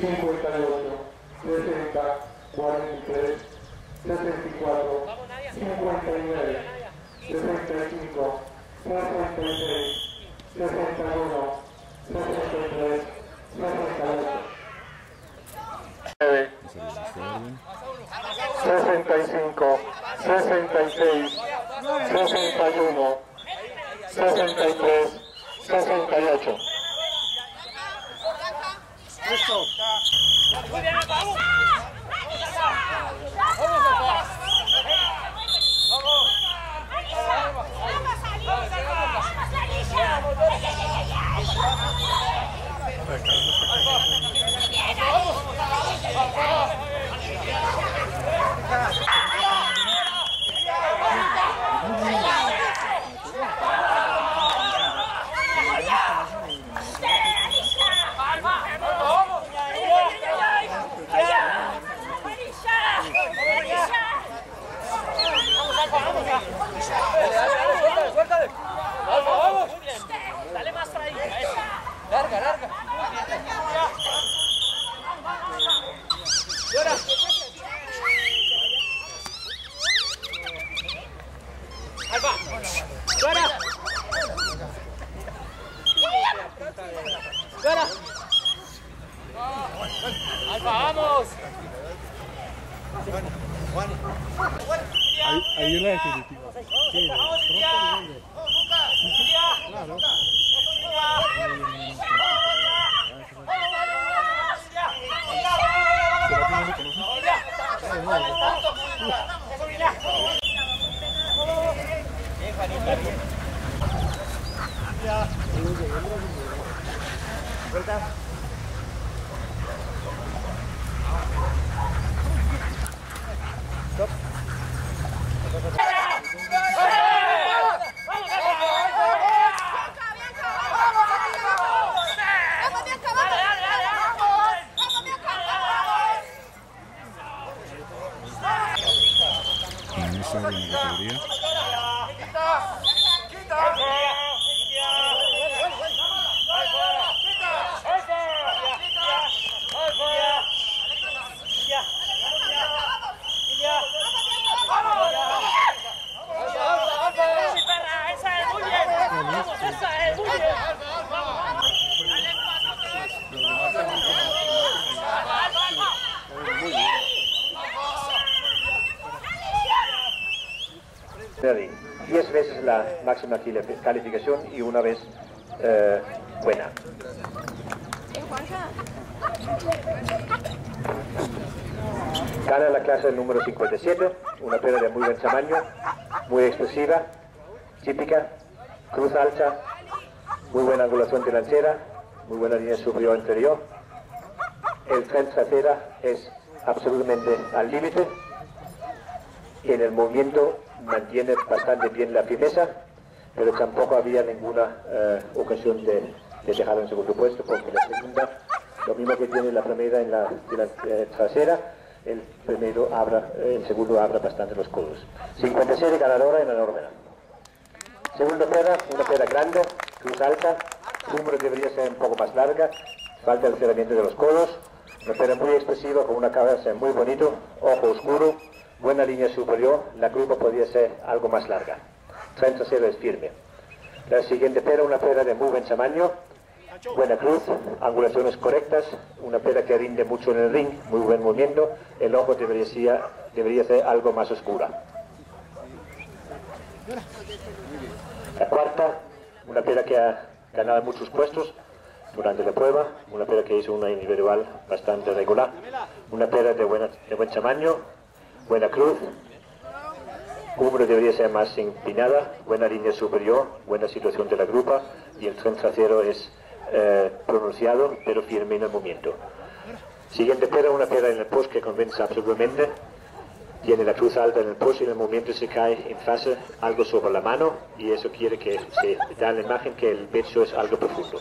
58, 60, 43, 64, 59, 65, 66, 61, 63, 68. 65, 66, 61, 63, 68. Pessoal. Vamos, Vamos, Fuera. Alfa, vamos. Ahí, ahí es la definitiva. Sí, En esa área en la categoría. Nerdy. Diez veces la máxima cali- calificación y una vez eh, buena. Gana la clase número 57, una perra de muy buen tamaño, muy expresiva, típica, cruz alta, muy buena angulación delantera, muy buena línea superior inferior. El tren trasera es absolutamente al límite. En el movimiento mantiene bastante bien la firmeza, pero tampoco había ninguna eh, ocasión de, de dejarlo en segundo puesto, porque la segunda, lo mismo que tiene la primera en la, eh, trasera, el primero abra, eh, el segundo abra bastante los codos. 57 ganadora en la nómina. Segunda pera, una pera grande, cruz alta, número debería ser un poco más larga, falta el cerramiento de los codos, una pera muy expresiva con una cabeza muy bonito, ojo oscuro, buena línea superior, la grupa podría ser algo más larga. Tren trasero es firme. La siguiente pera, una pera de muy buen tamaño, buena cruz, angulaciones correctas, una pera que rinde mucho en el ring, muy buen movimiento, el ojo debería ser, debería ser algo más oscura. La cuarta, una pera que ha ganado muchos puestos durante la prueba, una pera que hizo una individual bastante regular, una pera de, buena, de buen tamaño, buena cruz, cumbre debería ser más inclinada, buena línea superior, buena situación de la grupa y el tren trasero es eh, pronunciado pero firme en el movimiento. Siguiente pera, una pera en el post que convence absolutamente, tiene la cruz alta en el push y en el movimiento se cae en fase algo sobre la mano y eso quiere que se da la imagen que el pecho es algo profundo.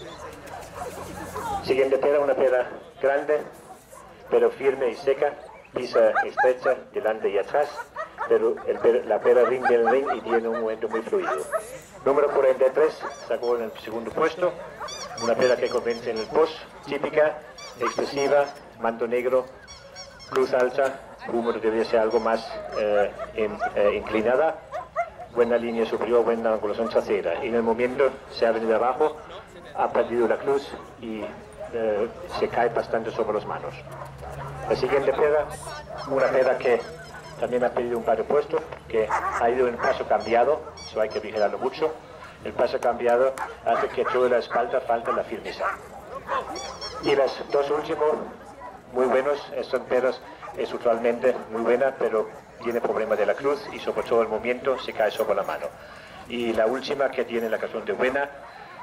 Siguiente pera, una pera grande, pero firme y seca, pisa estrecha delante y atrás, pero la pera rinde el ring y tiene un movimiento muy fluido. Número 43, sacó en el segundo puesto, una pera que convence en el post, típica, expresiva, manto negro, cruz alta, húmero debe ser algo más eh, eh, inclinada, buena línea superior, buena angulación trasera. En el momento se ha venido abajo, ha perdido la cruz y eh, se cae bastante sobre las manos. La siguiente piedra, una piedra que también ha perdido un par de puestos, que ha ido en paso cambiado, eso hay que vigilarlo mucho. El paso cambiado hace que toda la espalda falta la firmeza. Y las dos últimos, muy buenos, son perros es usualmente muy buena, pero tiene problema de la cruz y sobre todo el movimiento se cae sobre la mano. Y la última que tiene la canción de buena,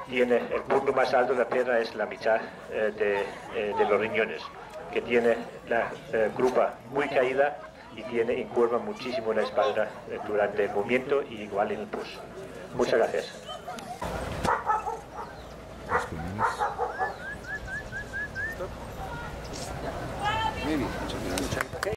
tiene el punto más alto de la pierna es la mitad eh, eh, de los riñones, que tiene la eh, grupa muy caída y tiene incurva muchísimo la espalda eh, durante el movimiento y igual en el push. Muchas gracias. Maybe.